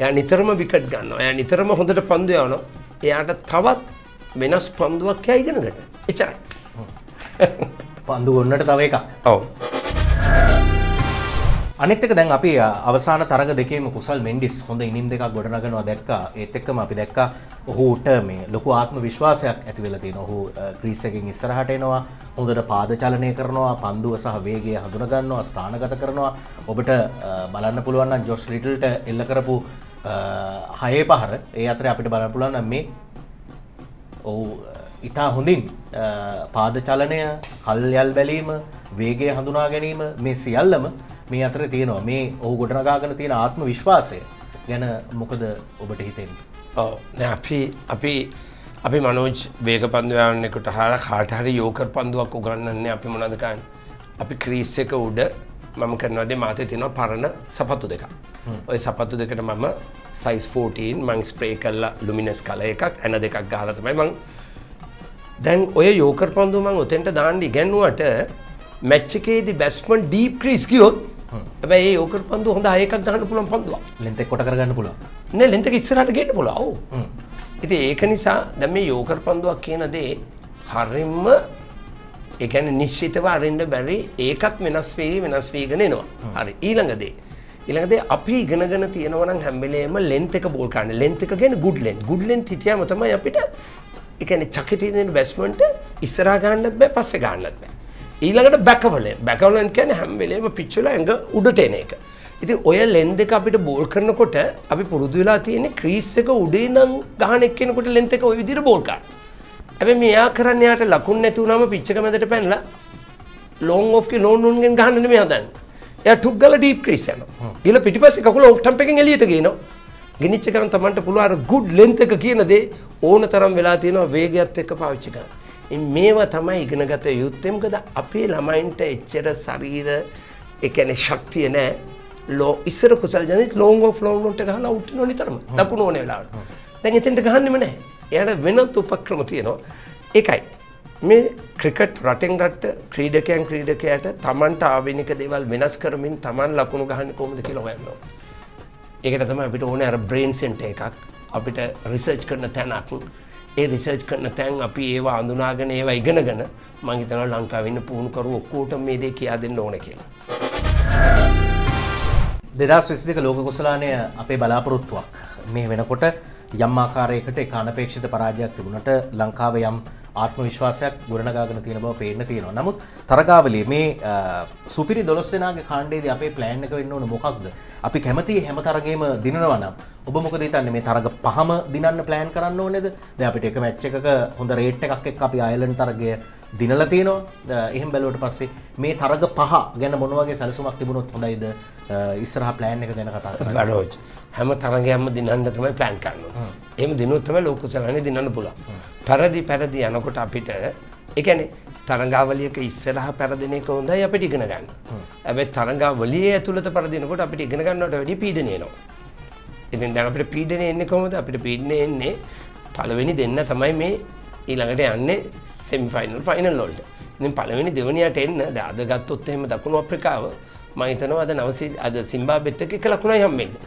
එයා නිතරම විකට් ගන්න එය නිතරම හොඳට පන්දු යවන එයාට තවත් වෙනස් පන්දුවක් ය ඉගෙනගට එචරයි. පන්දු ගොන්නට තව එකක්. ඔව අනිත්තක දැන් අපි අවසාන තරග දෙකේම කුසල් මෙන්ඩිස් හොඳ ඉනිම් දෙකක් ගොඩනගෙනවා දැක්කා. ඒත් එක්කම අපි දැක්කා ඔහුට මේ ලොකු ආත්ම විශ්වාසයක් ඇති වෙලා තියෙනවා. ඔහු ක්‍රීස් එකකින් ඉස්සරහට එනවා හොඳට පාද චලනය කරනවා පන්දුව සහ වේගය හඳුන ගන්නවා ස්ථානගත කරනවා. ඔබට අ, බලන්න පුළුවන් නම් ජොස් ලිටල්ට එල්ල කරපු අ, හයේ පහර. ඒ අතර අපිට බලන්න පුළුවන් නම් මේ ඔහු ඉතා හොඳින් අ, පාද චලනය කල්යල් බැලීම වේගය හඳුනා ගැනීම මේ සියල්ලම මේ අතර තියෙනවා. මේ ඔහු ගොඩනගාගෙන තියෙන ආත්ම විශ්වාසය ගැන මොකද ඔබට හිතෙන් නෑ අපි අපි අපි මනෝජ් වේග පන්දුවයන්නෙකුට හර කාටහරි යෝකර් පන්දුවක් උගන්නන්නේ අපි මොනදකන්න අපි ක්‍රීස් එක උඩ මම කරනවදේ මාතය තියෙනවා පරණ සපත්තු දෙක ඔය සපත්තු දෙකට මම සයිස් 14 මං ස්ප්‍රේ කල්ලා ලුමිනස් කල එකක් ඇන දෙකක් ගහලතමයි මං දැන් ඔය යෝකර් පන්දු මං ඔතෙන්ට දාණ්ඩ ඉගැන්නුවට මැච්චකේදී බැස්මන් ඩීප් ක්‍රීස් කියොත් ඇබැයි ඒ යෝකර් පන්දු හොඳ අයකක් ගහන්න පුළන් පන්දුවක්. ලෙන්තෙක් කොට කරගන්න පුළුවන්? නෑ ලෙන්තක ඉස්සරට ගෙට පුලාව ඉති ඒක නිසා දැම මේ යෝකර් පන්දුවක් කියන දේ හරිම්ම එකන නිශ්චිතව අරෙන්ඩ බැරි ඒකත් වෙනස් වේ වෙනස් වීගෙන එනවා. හරි. ඊළඟදේ ඉළඟදේ අපි ඉගෙනගෙන තියෙනවන හැම්බලේම ලෙන්තක බෝල්කාන්න ලෙන්තක ගැන ගුඩ්ලෙන් ගුඩ්ලෙන් හිටියම තමයි අපිට එකන චකිටන බැස්මන්ට ඉස්සරා ගන්නත් බෑ පස්ස ගන්නත් බෑ ඊළඟට බැකවල බැකවලන් කියන හැම්වෙලේම පිච්චල ඇඟ උඩට එන එක ඉති ඔය ලෙන් දෙක අපිට බෝල් කරනකොට අපි පුරුදු වෙලා තියෙන ක්‍රීස් එක උඩේ නම් ගහන එක්කෙනකොට ලෙන්ත එක ඔය විදිහට බෝල් කරන්න. හැබැයි මෙයා කරන්න යාට ලකුණු නැති වුණාම පිච් එක මැදට පැනලා ලොන් කි ලෝන් උන්ගෙන් ගහන්න නෙමෙයි හදන්නේ. එයා ටුක් ගාලා ඩීප් ක්‍රීස් යනවා. ගිහලා පිටිපස්සේ කකුල ඔෆ් ටම්ප් එකෙන් එළියට ගේනවා. ගෙනිච්ච ගමන් තමන්ට පුළුවන් ගුඩ් ලෙන්ත් එක කියන දේ ඕන තරම් වෙලා තියෙනවා වේගයත් එක්ක පාවිච්චි කරන්න. මේවා තමයි ඉගෙනගත යුත්තේ. මොකද අපේ ළමයින්ට එච්චර ශරීර ඒ කියන්නේ ශක්තිය නැහැ. ලෝ ඉස්සර කුසල් ජනිත ලෝන් ඔෆ් ලෝන් උන්ට ගහලා අවුට් වෙනවා නිතරම. ලකුණු ඕනේ වෙලාවට. දැන් එතෙන්ට ගහන්නෙම නැහැ. එයාට වෙනත් උපක්‍රම තියෙනවා. ඒකයි. මේ ක්‍රිකට් රටෙන් රට ක්‍රීඩකයන් ක්‍රීඩකයට තමන්ට ආවෙනික දේවල් වෙනස් කරමින් තමන් ලකුණු ගහන්න කොමද කියලා හොයන්න ඕනේ. ඒකට තමයි අපිට ඕනේ අර බ්‍රේන් සෙන්ටර් එකක්. අපිට රිසර්ච් කරන තැනක්. ඒ රිසර්ච් කරන තැන් අපි ඒවා අඳුනාගෙන ඒවා ඉගෙනගෙන මං හිතනවා ලංකාවේ ඉන්න පුහුණුකරු ඔක්කොටම මේ දේ කියා දෙන්න ඕනේ කියලා. දෙදස් විසි දෙක ලෝක කුසලානය අපේ බලාපොරොත්තුවක්. මේ වෙනකොට යම් ආකාරයකට එක අනපේක්ෂිත පරාජයක් තිබුණට ලංකාව යම් ආත්ම විශ්වාසයක් ගොඩනගාගෙන තියෙන බව පේන්න තියෙනවා. නමුත් තරගාවලේ මේ අ, සුපිරි දොළොස් දෙනාගේ කාණ්ඩේදී අපේ ප්ලෑන් එක වෙන්න ඕන මොකක්ද? අපි කැමති හැම තරගේම දිනනවා නම් ඔබ මොකද හිතන්නේ? මේ තරග පහම දිනන්න ප්ලෑන් කරන්න ඕනේද? දැන් අපිට එක මැච් එකක හොඳ රේට් එකක් එක්ක අපි අයර්ලන්ඩ් තරගය දිනලා තියෙනවා. අ, එහෙම බැලුවට පස්සේ මේ තරග පහ ගැන මොන වගේ සැලසුමක් තිබුණොත් හොඳයිද? අ, ඉස්සරහා ප්ලෑන් එක ගැන කතා කරන්න. බඩෝජ් හැම තරගයක්ම දිනන්න තමයි ප්ලෑන් කරන්න. එහෙම දිනුවොත් තමයි ලෝක කුසලානේ දිනන්න පුළුවන්. පරදි පරදි යනකොට අපිට ඒ කියන්නේ තරඟාවලියක ඉස්සරහා පෙරදින එක හොඳයි අපිට ඉගෙන ගන්න. හැබැයි තරඟාවලියේ ඇතුළත පරදිනකොට අපිට ඉගෙන ගන්නවට වැඩිය පීඩනය එනවා. ඉතින් දැන් අපිට පීඩනය එන්නේ කොහොමද? අපිට පීඩනය එන්නේ පළවෙනි දෙන්න තමයි මේ ඊළඟට යන්නේ සෙමි ෆයිනල් ෆයිනල් වලට. ඉතින් පළවෙනි දෙවෙනියට එන්න අද ගත්තොත් එහෙම දකුණු අප්‍රිකාව මම හිතනවා අද නවසී අද සිම්බාබ්වෙත් එක්ක එක ලකුණයි හම්බෙන්නේ.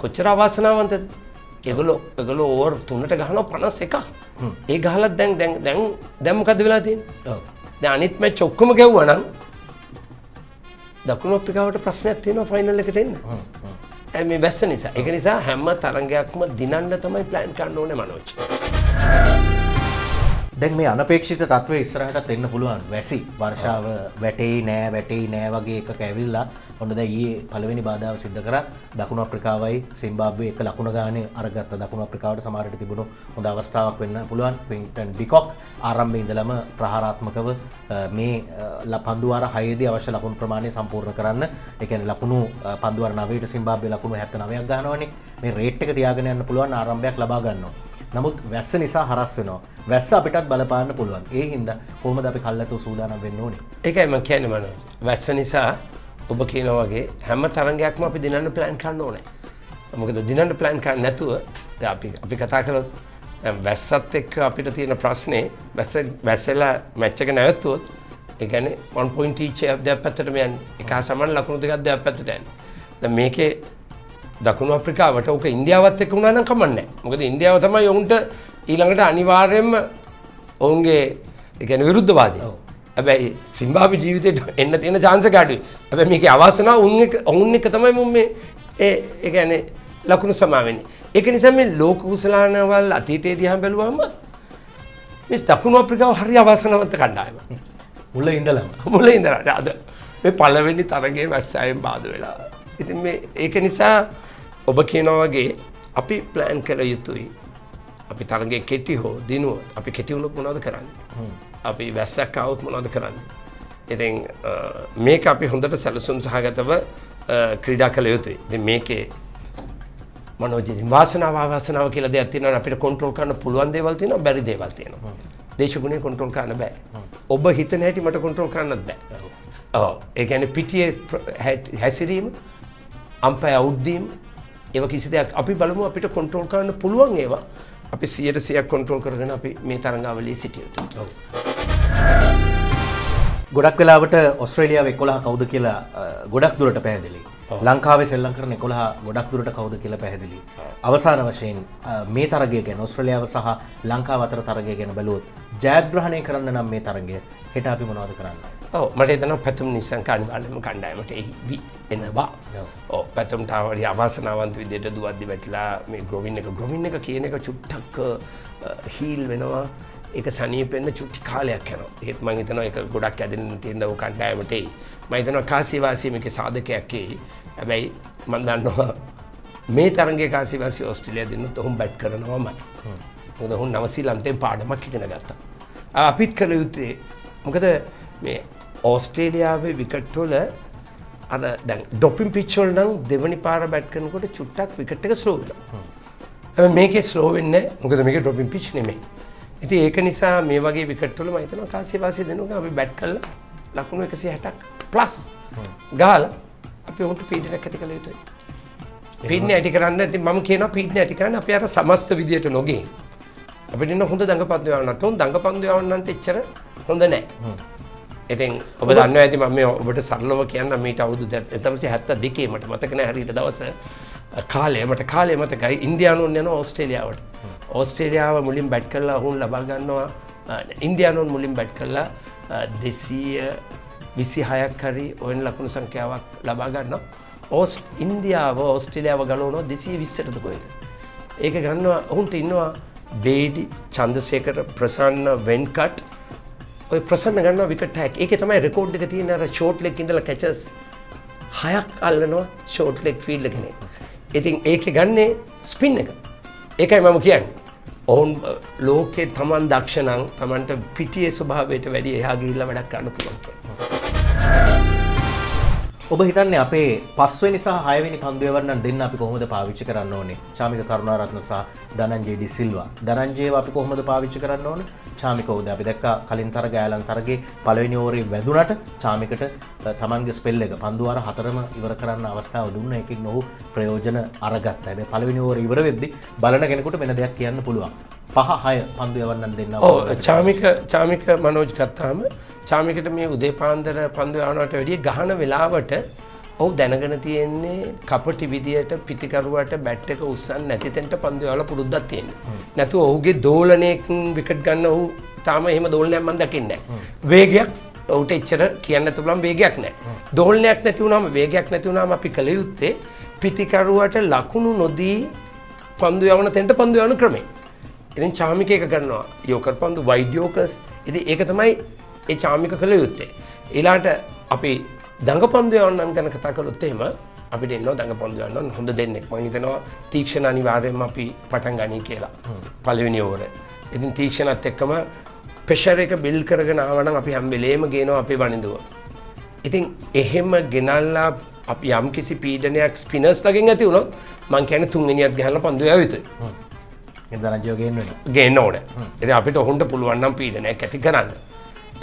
කොච්චර අවාසනාවන්තද? ඒගොල්ලෝ ඒගොල්ලෝ ඕවර් තුනට ගහනවා 51ක්. ඒ ගහලත් දැන් දැන් දැන් දැන් මොකද වෙලා තියෙන්නේ? දැන් අනිත් මැච් ඔක්කොම ගැව්වා නම් දකුණු අප්‍රිකාවට ප්‍රශ්නයක් තියෙනවා ෆයිනල් එකට එන්න. ඇයි මේ වැස්ස නිසා. ඒක නිසා හැම තරගයක්ම දිනන්න තමයි ප්ලෑන් කරන්න ඕනේ මනෝජ්. දැන් මේ අනපේක්ෂිත තත්වය ඉස්සරහටත් එන්න පුළුවන්. වැසි වර්ෂාව වැටේ නෑ වැටේ නෑ වගේ එක කැවිල්ලා ඔන්න දැ ඒ පළවෙනි බාධාව සිද්ධ කර. දකුණු අප්‍රිකාවයි සිම්බාබ්වේ එක ලකුණ ගානේ අරගත්ත. දකුණු අප්‍රිකාවට සමාරට තිබුණු හොඳ අවස්ථාවක් වෙන්න පුළුවන්. පින්ටන් ඩිකොක් ආරම්භ ඉඳලම ප්‍රහාරාත්මකව අ, මේ ල පන්දුවාර හයේදී අවශ්‍ය ලකුණු ප්‍රමාණය සම්පූර්ණ කරන්න. එකන ලකුණු අ, පන්දුවර නවයට සිම්බාබ්වේ ලකුණු හැත්ත නවයක් ගන්නවනේ. මේ රේට් එක තියාගෙන යන්න පුළුවන් ආරම්භයක් ලබා ගන්නවා නමුත් වැස්ස නිසා හරස් වෙනවා. වැස්ස අපිටත් බලපාන්න පුළුවන්. ඒ හින්දා කොහොමද අපි කල්ලතු සූදානම් වෙන්න ඕනේ? ඒකයි ම කියන මන. වැස්ස නිසා ඔබ කියනවගේ හැම තරගයක්ම අපි දිනන්න ප්ලෑන් කන්න ඕනෑ. මොකද දිනන්න ප්ලෑන් කන්න නැතුව ද අපි අපි කතා කළොත් දැන් වැස්සත් එක්ක අපිට තියෙන ප්‍රශ්නේ වැස්ස වැස්සලා මැච්චක නැවත්තුවොත් එකන මොන් පොයින් ටීච දෙයක් පැත්තටම යන් එක සමන් ලකුණු දෙකක් දෙයක් පැත්තට යන් ද මේකේ දකුණු අප්‍රිකාවට ඕක ඉන්දියාවත් එක්ක වුණා නම් කමන්නේ මොකද ඉන්දියාව තමයි ඔවුන්ට ඊළඟට අනිවාර්යයෙන්ම ඔවුන්ගේ ඒ කියන්නේ විරුද්ධවාදී. හැබැයි සිම්බාබි ජීවිතයට එන්න තියෙන chance එක අඩුයි. හැබැයි මේකේ අවාසනාව උන් එක ඔවුන් එක තමයි මුන් මේ ඒ ඒ කියන්නේ ලකුණු සමා වෙන්නේ ඒක නිසා මේ ලෝක කුසලානවල් අතීතයේ දිහා බැලුවම මේ දකුණු අප්‍රිකාව හරි අවාසනාවන්ත කණ්ඩායම මුල්ල ඉඳලම. මුල ඉඳලාට අද මේ පළවෙනි තරගේ වැස්සයෙන් බාධ වෙලා. ඉතින් මේ ඒක නිසා ඔබ කියනවා වගේ අපි ප්ලෑන් කළ යුතුයි. අපි තරගේ කෙටි හෝ දිනුව අපි කෙටිවුණු මොනවද කරන්න. අපි වැස්සක් අවුත් මොනවද කරන්න. ඉතින් මේක අපි හොඳට සැලසුම් සහගතව ක්‍රීඩා කළ යුතුයි. මේකේ මනෝජී වාසනාව ආවාසනාව කියලා දෙයක් තියෙනවා අපිට කන්ට්‍රෝල් කරන්න පුළුවන් දේවල් තියෙනවා බැරි දේවල් තියෙනවා. දේශගුණය කන්ට්‍රෝල් කරන්න බෑ. ඔබ හිතන හැටි මට කන්ට්‍රෝල් කරන්නත් බෑ. ඔව් ඒ කියන්නේ පිටියේ හැසිරීම අම්පය අවුද්දීම ඒව කිසි දෙයක්. අපි බලමු අපිට කන්ට්‍රෝල් කරන්න පුළුවන් ඒවා. අපි 100% කන්ට්‍රෝල් කරගෙන අපි මේ තරඟාවලියේ සිටිය යුතුයි. ගොඩක් වෙලාවට ඔස්ට්‍රේලියාව එකොළහ කවුද කියලා ගොඩක් දුරට පැහැදිලි. ලංකාවේ සෙල්ලං කරන එකොළහ ගොඩක් දුරට කවුද කියලා පැහැදිලි. අවසාන වශයෙන් මේ තරගය ගැන ඔස්ට්‍රලියාව සහ ලංකාව අතර තරගය ගැන බැලුවොත් ජයග්‍රහණය කරන්න නම් මේ තරගය හෙට අපි මොනවද කරන්න මට හිතෙනවා පැතුම් නිසංක අනිවාර්යයෙන්ම කණ්ඩායමට එහි එනවා. ඔව් පැතුම් තාවරි අවාසනාවන්ත විදිහට දුවද්දි වැටිලා මේ ග්‍රොවින් එක ග්‍රොවින් එක කියන එක චුට්ටක් හීල් වෙනවා. ඒක සනීපෙන්න චුට්ටි කාලයක් යනවා. ඒත් මම හිතනවා ඒක ගොඩක් ඇදෙන්න තියෙන දව කණ්ඩායමට එයි. මම හිතනවා කාසිවාසී මේකේ සාධකයක් එයි. හැබැයි මම දන්නවා මේ තරගේ කාසිවාසී ඕස්ට්‍රේලියා දෙන්නත් ඔහුම් බැට් කරනවාමයි. මොකද ඔහු නවසීලන්තයෙන් පාඩමක් ඉගෙන ගත්තා. අපිත් කළ යුත්තේ මොකද මේ ඕස්ට්‍රේලියාවේ විකට්ටොල අර දැන් ඩොපින් පිච්චෝල් නම් දෙවනි පාර බැට් කරනකොට චුට්ටක් විකට් එක ස්ලෝ වෙනවා. හැබැයි මේකේ ස්ලෝ වෙන්නේ නැහැ. මොකද මේකේ ඩොපින් පිච් නෙමෙයි. ඉතින් ඒක නිසා මේ වගේ විකට් වල මම හිතනවා කාසිවාසී දෙනුක අපි බැට් කළා ලකුණු 160ක් ප්ලස් ගහලා අපි උන්ට පීඩනයක් ඇති කළ යුතුයි. පීඩනය ඇති කරන්න ඉතින් මම කියනවා පීඩනය ඇති කරන්න අපි අර සමස්ත විදියට නොගින් අපිට හොඳ දඟපන්දු යවන්නට උන් දඟපන්දු යවන්නන්ට එච්චර හොඳ නැහැ. ඉතින් ඔබ දන්න ඇති මම මේ ඔබට සරලව කියන්න මීට අවුදු එතමසි හැත්ත දෙකේ මට මතකන හරිට දවස. කාලය මට කාලය මතකයි. ඉන්දයානුන් යන ඕස්ට්‍රේලියාවට. ඕස්ට්‍රේලියාව මුලින් බැට් කරලා ඔහුන් ලබා ගන්නවා. ඉන්දයානුන් මුලින් බැට් කරලා දෙසීය විසි හයක් හරි ඔයන් ලකුණු සංඛ්‍යාවක් ලබා ගන්න ඕස් ඉන්දියාව ඕස්ට්‍රේලියාව ගලවනවා දෙසී විස්සටද කොයිද ඒක ගන්නවා ඔහුන්ට ඉන්නවා බේඩි චන්දසේකට ප්‍රසන්න වෙන්කට් ඔය ප්‍රසන්න ගන්න විකට හැක් ඒක තමයි රෙකෝඩ් එක තියෙන අර ෂෝට් ලෙක් ඉඳලා කැචස් හයක් අල්ලනවා ෂෝට් ලෙක් ෆීල්ඩ් එකනේ. ඉතින් ඒක ගන්නේ ස්පින් එක. ඒකයි මම කියන්නේ. ඔවුන් ලෝකේ තමන් දක්ෂ නම් තමන්ට පිටියේ ස්වභාවයට වැඩි එහා ගිහිල්ලා වැඩක් කරන්න පුළුවන් කියලා. ඔබ හිතන්නේ අපේ පස්වෙනි සහ හයවෙනි පන්දුවවරන්න දෙන්න අපි කොහොමද පාවිච්චි කරන්න ඕනේ? චාමික කරුණාරත්න සහ ධනංජය ඩි සිල්වා. ධනංජයව අපි කොහොමද පාවිච්චි කරන්න ඕනේ? චාමිකවද අපි දැක්ක කලින් තරග ඇලන් තරගේ පළවෙනි ඕරේ වැදුනට චාමිකට තමන්ගේ ස්පෙල් එක පන්දුවර හතරම ඉවර කරන්න අවස්ථාව දුන්න. එකින් නොහු ප්‍රයෝජන අරගත් ඇබ පළවෙනි ඕර ඉවර වෙද්දි බලන කෙනෙකුට වෙන දෙයක් කියන්න පුළුවන්. පහ හය පන්දුවවන්නන් දෙන්න ඕ චාමික චාමික මනෝජ් ගත්තාම චාමිකට මේ උදේ පාන්දර පන්දුවනට වැඩිය ගහන වෙලාවට ඔහු දැනගෙන තියෙන්නේ කපටි විදියට පිටිකරුවට බැට් එක උස්සන් නැතිතෙන්ට පන්දුවල පුරුද්දක් තියෙන. නැතු ඔහුගේ දෝලනයකින් විකට් ගන්න ඔහු තාම එහෙම දෝලනයක් මම දකින්නේ. වේගයක් ඔහුට එච්චර කියන්න තුබලම් වේගයක් නැහැ. දෝලනයක් නැති වුණාම වේගයක් නැති වුණාම අපි කළ යුත්තේ පිටිකරුවට ලකුණු නොදී පන්දු යවන තැනට පන්දු යවන ක්‍රමය. ඉතින් චාමික එක කරනවා යෝකර් පන්දු වෛද්‍යෝකස් ඉති ඒක තමයි ඒ චාමික කළ යුත්තේ. එලාට අපි දඟ පන්දු යවන්නන් ගැන කතා කළොත් එහෙම අපිට එන්න දඟ පන්දු යන්න හොඳ දෙන්නෙක් මං හිතනවා තීක්ෂණ අනිවාර්යයෙන්ම අපි පටන් ගනී කියලා පළවෙනි ඕවර. ඉතින් තීක්ෂණත් එක්කම ප්‍රෙෂර් එක බිල් කරගෙන ආවනම් අපි හැම වෙලේම ගේනවා අපේ වනිදුව. ඉතින් එහෙම ගෙනල්ලා අපි යම් කිසි පීඩනයක් ස්පිනර්ස් ලගින් ඇති වුණොත් මං කියන්නේ තුන්වෙනියක් ගහලා පන්දු යවිතුයි. ගේන්න ඕන එති අපිට ඔහුන්ට පුළුවන්නම් පීඩනයක් ඇති කරන්න.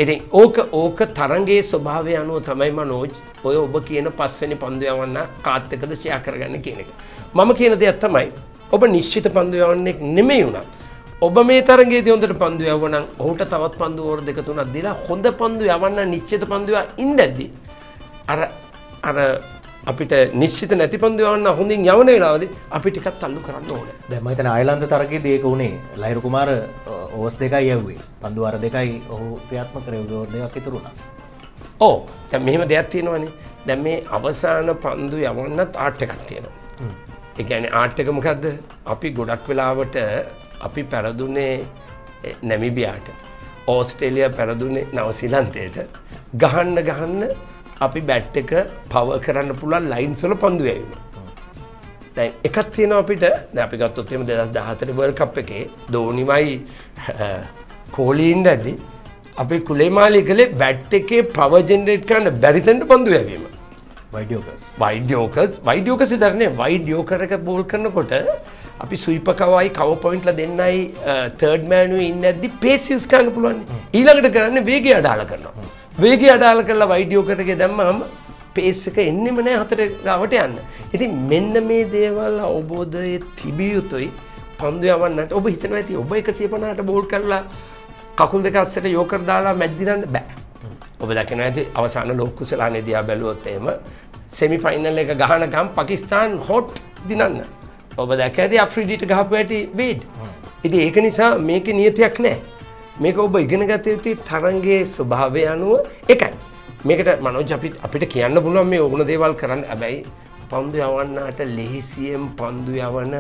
ඉතින් ඕක ඕක තරන්ගේ ස්වභාවය අනුව තමයි මනෝජ් ඔය ඔබ කියන පස්වනි පන්දුයවන්න කාත්තකද ෂය කරගන්න කියන එක. මම කියන දෙයක් තමයි ඔබ නිශ්චිත පන්දුයවන්නෙක් නෙමෙයි වුණත්. ඔබ මේ තරගේ දියොන්දට පන්දු යවනම් ඔහුට තවත් පන්දුවෝර දෙක තුනක් දිලා හොඳ පන්දු යවන්න නිශ්චිත පන්දුව ඉන්දැද්දි. අර අර අපිට නිශ්චිත නැති පන්දු යවන්න හොඳින් යවන වෙලාවද අපි ටිකත් තල්ලු කරන්න ඕන. දැමතන අයිලන්ත තරගේ දේක වුණේ ලයිරු කුමාර ඕස් දෙකයි යව්වේ පන්දුවර දෙකයි ඔහු ක්‍රියාත්ම කරය ගෝර් දෙයක් ඉතුරුණා ඕ දැන් මෙහෙම දෙයක් තියෙනවනේ දැන් මේ අවසාන පන්දු යවන්නත් ආට් එකක් තියෙනවා. ඒ කියන්නේ ආට් එක මොකද්ද? අපි ගොඩක් වෙලාවට අපි පැරදුනේ එ, නැමිබියාට. ඕස්ට්‍රේලියා පැරදුනේ නවසීලන්තයට. ගහන්න ගහන්න අපි බැට් එක පව කරන්න පුළුවන් ලයින්ස් වල පන්දු යැවීම. දැන් එකක් තියෙනවා අපිට. දැන් අපි ගත්තොත් එහෙම 2014 වර්ල්ඩ් කප් එකේ ධෝනිමයි කෝලීන් දැද්දි අපි කුලේමාලි කළේ බැට් එකේ පව ජෙනරේට් කරන්න බැරි තැනට පන්දු යැවීම. වයිඩියෝකස් වයිඩියෝකස් වයිඩියෝකස දරන්නේ වයිඩියෝකර එක බෝල් කරනකොට අපි සුයිපකවයි කව පොයින්ට්ල දෙන්නයි තර්ඩ් මෑනුව ඉන්න ඇදදි පේසිස් කරන්න පුළුවන් ඊළඟට කරන්න වේගේ අඩාල කරනවා. වේගේ අඩාල කරලා වයිඩියෝකරගේ දැම්මම පේස් එක එන්නෙම නෑ හතර ගාවට යන්න. ඉතින් මෙන්න මේ දේවල් අවබෝධය තිබිය යුතුයි පන්දු යවන්නට ඔබ හිතන ඇති ඔබ එකසිය පනහට බෝල් කරලා කකුල් දෙක අස්සට යෝකර දාලා මැද්දිරන්න බෑ. ඔබ දකින ඇති අවසාන ලෝකුසලා නෙදයා බැලුවොත් එහෙම සෙමි ෆයිනල් එක ගහනකම් පකිස්තාන් හොට් දිනන්න. ඔබ දැක ඇති අප්‍රීඩිට ගහපු ඇති බේඩ්. ඉති ඒක නිසා මේක නියතයක් නෑ. මේක ඔබ ඉගෙන ගත යුතු තරන්ගේ ස්වභාවය අනුව එකයි. මේකට මනෝජ අපිට අපිට කියන්න පුළුවන් මේ ඕන දේවල් කරන්න ඇබැයි පන්දු යවන්නට ලෙහිසියෙන් පන්දු යවන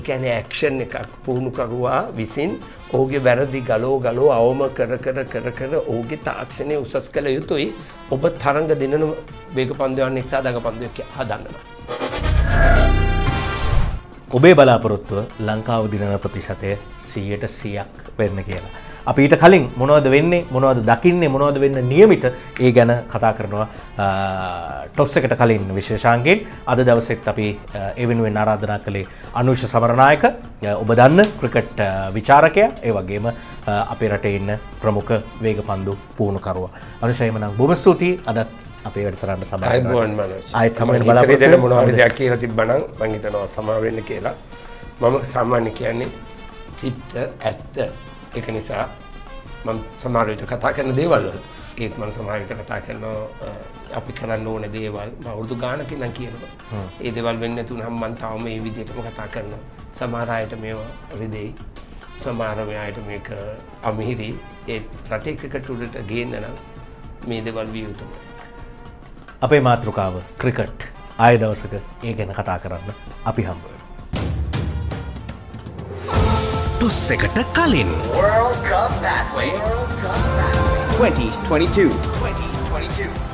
එකන ඇක්ෂන් එකක් පුහුණුකරුවා විසින් ඕගේ වැරදි ගලෝ ගලෝ අවම කර කර කර කර ඕගේ තාක්ෂණය උසස් කළ යුතුයි ඔබ තරංග දෙනන වේග පන්දුවන් නිසා දඟ පන්දුවක් හදන්නවා. ඔබේ බලාපොරොත්තුව ලංකාව දිනන ප්‍රතිශතය සීයට සියක් වෙන්න කියලා. අපි ඊට කලින් මොනවද වෙන්නේ මොනවද දකින්නේ මොනවද වෙන්න නියමිත ඒ ගැන කතා කරනවා ටොස් එකට කලින් විශේෂාන්ගෙන් අද දවසෙත් අපි ඒ වෙනුවෙන් ආරාධනා කළේ අනුෂ සමරනායක ඔබ දන්න ක්‍රිකට් විචාරකය ඒ වගේම අපේ රටේ ඉන්න ප්‍රමුඛ වේග පන්දු පුහුණුකරුව අනුශයමනම් බොම ස්තුතියි අදත් අපේ වැඩසරන්න සබයි අයිබෝන් මනෝජ්. ආයෙත් තමයි මම බලාපොරොත්තු හිතේ වෙන්නේ. මොනවද දෙයක් කියලා තිබ්බනම් මං හිතනවා සමා වෙන්න කියලා. මම සාමාන්‍ය කියන්නේ චිත්ත ඇත්ත. ඒක නිසා මම සමහර විට කතා කරන දේවල් වල ඒත් මම සමහර විට කතා කරනවා අපි කරන්න ඕන දේවල් මම අවුරුදු ගානකින් නම් කියනවා. ඒ දේවල් වෙන්නේ නැතුනම මම තාම මේ විදිහටම කතා කරනවා. සමහර අයට මේවා රිදෙයි. සමහර අයට මේක අමිහිරි. ඒ රටේ ක්‍රිකට් උඩට ගේන්න නම් මේ දේවල් විය යුතුයි. අපේ මාතෘකාව ක්‍රිකට් ආය දවසක ඒ ගැන කතා කරන්න අපි හම්බුව. ටොස් එකට කලින් World Cup Pathway. World Cup Pathway. 2022. 2022.